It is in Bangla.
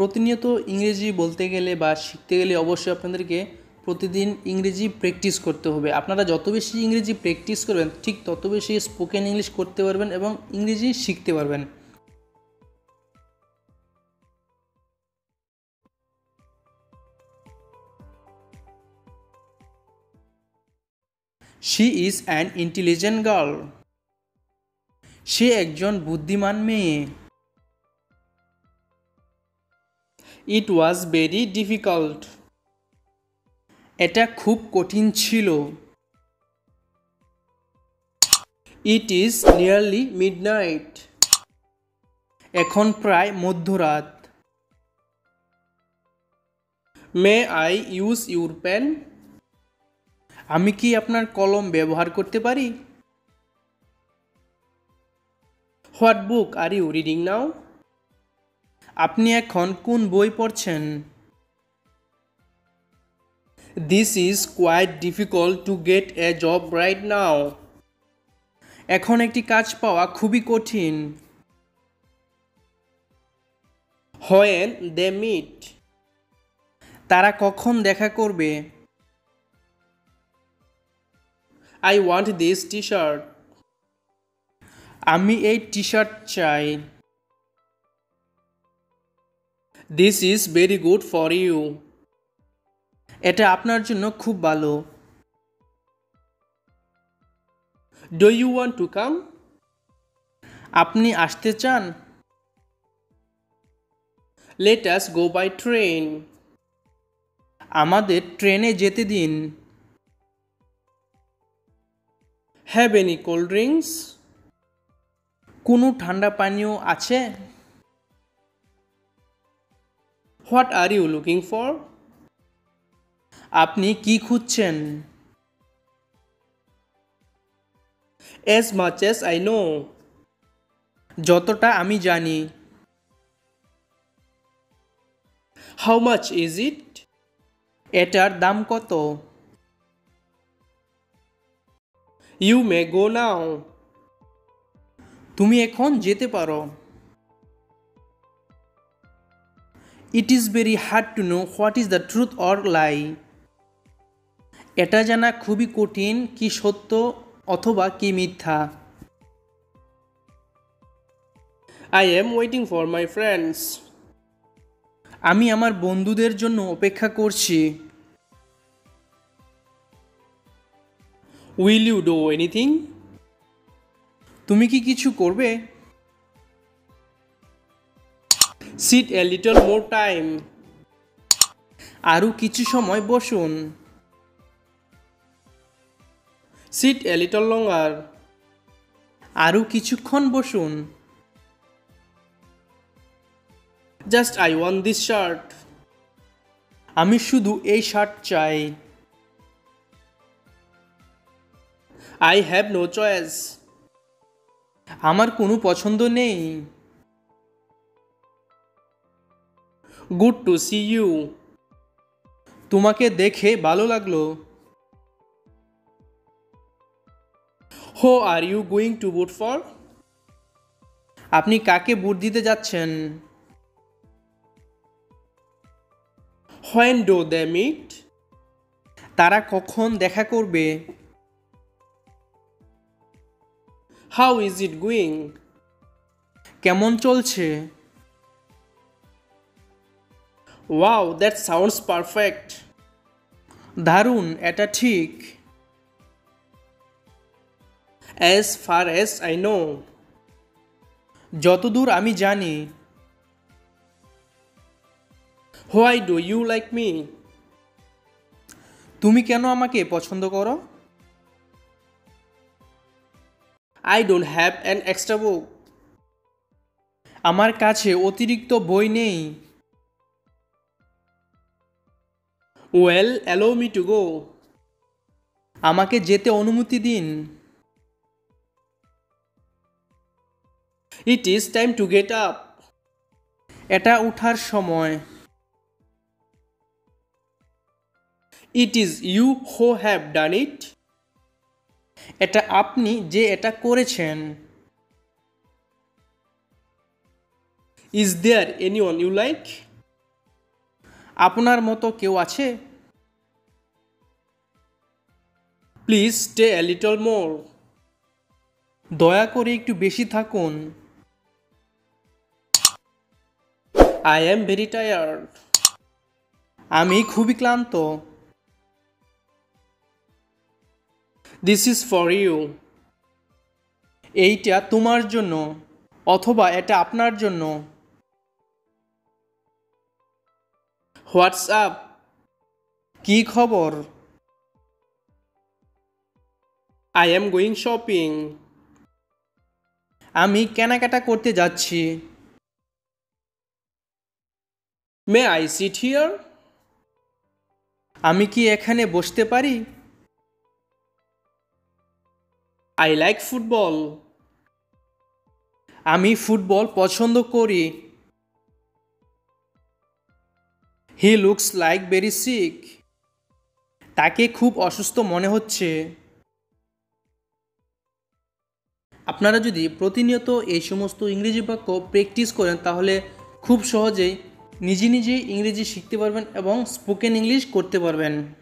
প্রতিনিয়ত ইংরেজি বলতে গেলে বা শিখতে গেলে অবশ্যই আপনাদেরকে প্রতিদিন ইংরেজি প্র্যাকটিস করতে হবে। আপনারা যত বেশি ইংরেজি প্র্যাকটিস করবেন, ঠিক তত বেশি স্পোকেন ইংলিশ করতে পারবেন এবং ইংরেজি শিখতে পারবেন। She is an intelligent girl সে একজন বুদ্ধিমান মেয়ে। ইট ওয়াজ ভেরি ডিফিকাল্ট এটা খুব কঠিন ছিল। ইট ইজ নিয়ারলি মিডনাইট এখন প্রায় মধ্যরাত। May I use your pen আমি কি আপনার কলম ব্যবহার করতে পারি? What book are you reading now আপনি এখন কোন বই পড়ছেন? This is quite difficult to get a job right now এখন একটি কাজ পাওয়া খুবই কঠিন। হোয়েন দে মিট তারা কখন দেখা করবে? I want this T shirt আমি এই টি শার্ট চাই। This is very good for you এটা আপনার জন্য খুব ভালো। Do you want to come আপনি আসতে চান? Let us go by train আমাদের ট্রেনে যেতে দিন। হ্যাভ এনি কোল্ড ড্রিঙ্কস কোনো ঠান্ডা পানীয় আছে? What are you looking for? আপনি কি খুঁজছেন? As much as I know যতটা আমি জানি। হাউ মাচ ইজ ইট এটার দাম কত? ইউ মে গো নাও তুমি এখন যেতে পারো। It is very hard to know what is the truth or lie এটা জানা খুবই কঠিন কি সত্য অথবা কি মিথ্যা। I am waiting for my friends আমি আমার বন্ধুদের জন্য অপেক্ষা করছি। উইল ইউ ডো এনিথিং তুমি কি কিছু করবে? Sit a little more time আরও কিছু সময় বসুন। সিট এ লিটল লঙ্গার আরও কিছুক্ষণ বসুন। Just I want this shirt আমি শুধু এই শার্ট চাই। আই হ্যাভ নো চয়েস আমার কোনো পছন্দ নেই। গুড টু সি ইউ তোমাকে দেখে ভালো লাগল। Who are you going to vote for আপনি কাকে বুট দিতে যাচ্ছেন? হোয়েন ডো দে মিট তারা কখন দেখা করবে? হাউ ইজ ইট গোয়িং কেমন চলছে? ওয়াও দ্যাট সাউন্ডস পারফেক্ট দারুণ, এটা ঠিক। As far as I know যতদূর আমি জানি why do you like me তুমি কেন আমাকে পছন্দ করো? I don't have an extra book আমার কাছে অতিরিক্ত বই নেই। Well allow me to go আমাকে যেতে অনুমতি দিন। It is time to get up এটা উঠার সময়। It is you who have done it এটা আপনি যে এটা করেছেন। Is there anyone you like আপনার মতো কেউ আছে? Please stay a little more দয়া করে একটু বেশি থাকুন। আই এম ভেরি টায়ার্ড আমি খুবই ক্লান্ত। দিস ইজ ফর ইউ এইটা তোমার জন্য, অথবা এটা আপনার জন্য। হোয়াটসঅ্যাপ? কি খবর? আই এম গোয়িং শপিং আমি কেনাকাটা করতে যাচ্ছি। মে আই সিট হিয়ার আমি কি এখানে বসতে পারি? আই লাইক ফুটবল আমি ফুটবল পছন্দ করি। He looks like very sick. তাকে খুব অসুস্থ মনে হচ্ছে। আপনারা যদি প্রতিনিয়ত এই সমস্ত ইংরেজি বাক্য প্র্যাকটিস করেন, তাহলে খুব সহজেই নিজে নিজেই ইংরেজি শিখতে পারবেন এবং স্পোকেন ইংলিশ করতে পারবেন।